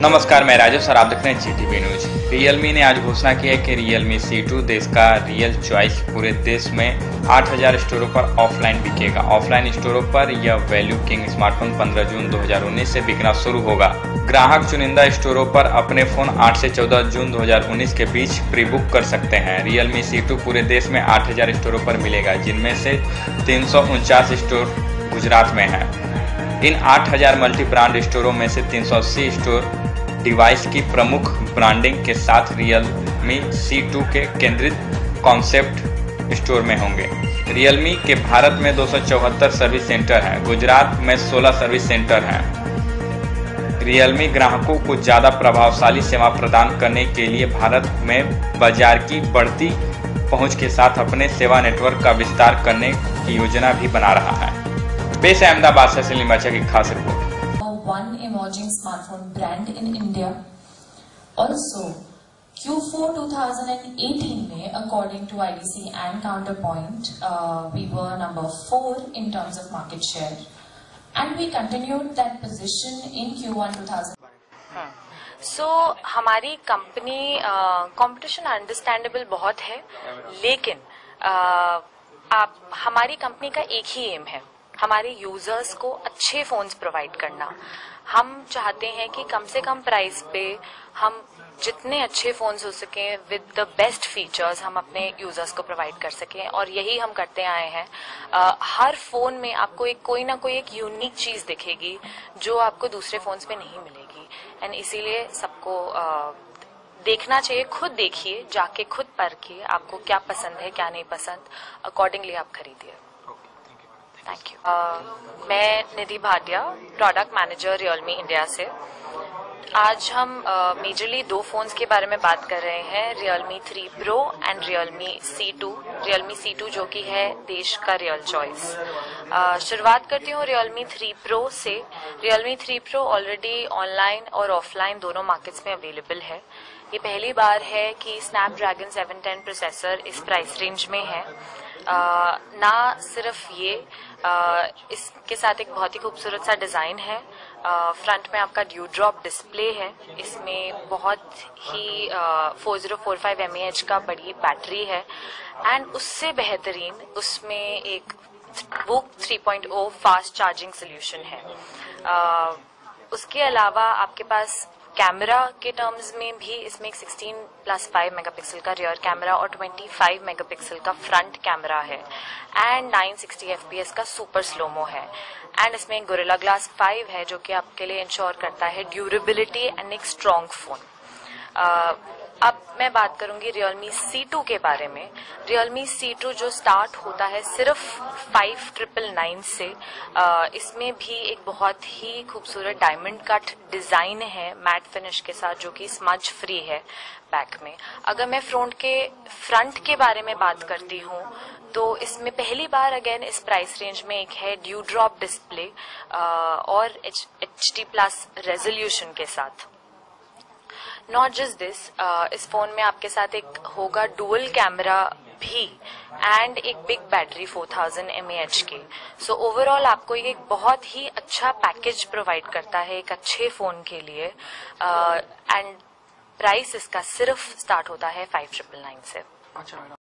नमस्कार, मैं राजेश सर, आप देख रहे हैं जीटीवी न्यूज़ रियलमी ने आज घोषणा की है कि रियलमी C2 देश का रियल चॉइस पूरे देश में 8000 स्टोरों पर ऑफलाइन बिकेगा। ऑफलाइन स्टोरों पर यह वैल्यू किंग स्मार्टफ़ोन 15 जून 2019 से बिकना शुरू होगा। ग्राहक चुनिंदा स्टोरों पर अपने फ़ोन 8 से 14 जून 2019 के बीच प्री बुक कर सकते हैं। रियलमी C2 पूरे देश में 8000 स्टोरों पर मिलेगा, जिनमें से तीन सौ उनचास स्टोर गुजरात में है। इन 8000 मल्टी ब्रांड स्टोरों में से 380 स्टोर डिवाइस की प्रमुख ब्रांडिंग के साथ रियलमी C2 के केंद्रित कॉन्सेप्ट स्टोर में होंगे। रियलमी के भारत में दो सौ चौहत्तर सर्विस सेंटर हैं, गुजरात में 16 सर्विस सेंटर हैं। रियलमी ग्राहकों को ज़्यादा प्रभावशाली सेवा प्रदान करने के लिए भारत में बाज़ार की बढ़ती पहुँच के साथ अपने सेवा नेटवर्क का विस्तार करने की योजना भी बना रहा है। बेस अहमदाबाद से सिली मचा की खास report one emerging smartphone brand in India also Q4 2018 में according to I D C and counter point we were number four in terms of market share and we continue that position in Q one so हमारी company competition understandable बहुत है लेकिन uh, आप हमारी company का एक ही M है। हमारे यूज़र्स को अच्छे फोन्स प्रोवाइड करना। हम चाहते हैं कि कम से कम प्राइस पे हम जितने अच्छे फोन्स हो सके विद द बेस्ट फीचर्स हम अपने यूज़र्स को प्रोवाइड कर सकें। और यही हम करते आए हैं। आ, हर फ़ोन में आपको एक कोई ना कोई एक यूनिक चीज़ दिखेगी जो आपको दूसरे फोन्स में नहीं मिलेगी। एंड इसीलिए सबको देखना चाहिए खुद देखिए जाके खुद परखिए आपको क्या पसंद है क्या नहीं पसंद। अकॉर्डिंगली आप खरीदिए। थैंक यू uh, मैं Nidhi Bhatia product manager Realme India से। आज हम मेजरली uh, दो फोन्स के बारे में बात कर रहे हैं Realme three pro and Realme C two Realme C two जो कि है देश का रियल चॉइस uh, शुरुआत करती हूँ रियलमी थ्री प्रो से। Realme three pro already online और ऑफलाइन दोनों मार्केट्स में अवेलेबल है। ये पहली बार है कि स्नैपड्रैगन 710 प्रोसेसर इस प्राइस रेंज में है। आ, ना सिर्फ़ ये आ, इसके साथ एक बहुत ही खूबसूरत सा डिज़ाइन है। फ्रंट में आपका ड्यू ड्रॉप डिस्प्ले है। इसमें बहुत ही four zero four five M का बड़ी बैटरी है। एंड उससे बेहतरीन उसमें एक वो 3.0 फास्ट चार्जिंग सोल्यूशन है। आ, उसके अलावा आपके पास कैमरा के टर्म्स में भी इसमें एक 16 प्लस 5 मेगापिक्सल का रियर कैमरा और 25 मेगापिक्सल का फ्रंट कैमरा है। एंड 960 एफपीएस का सुपर स्लोमो है। एंड इसमें गोरिल्ला ग्लास 5 है, जो कि आपके लिए इंश्योर करता है ड्यूरेबिलिटी एंड एक स्ट्रॉन्ग फ़ोन अब मैं बात करूँगी रियलमी C2 के बारे में। रियलमी C2 जो स्टार्ट होता है सिर्फ़ फाइव ट्रिपल नाइन से इसमें भी एक बहुत ही खूबसूरत डायमंड कट डिज़ाइन है मैट फिनिश के साथ, जो कि स्मज फ्री है बैक में। अगर मैं फ्रंट के फ्रंट के बारे में बात करती हूँ तो इसमें पहली बार अगेन इस प्राइस रेंज में एक है ड्यू ड्रॉप डिस्प्ले और एच डी प्लस रेजोल्यूशन के साथ। नॉट जस्ट दिस इस फ़ोन में आपके साथ एक होगा डुअल कैमरा भी एंड एक बिग बैटरी 4000 थाउज़ेंड एम के सो ओवरऑल आपको ये एक बहुत ही अच्छा पैकेज प्रोवाइड करता है एक अच्छे फ़ोन के लिए एंड uh, प्राइस इसका सिर्फ़ स्टार्ट होता है फाइव ट्रिपल नाइन से. अच्छा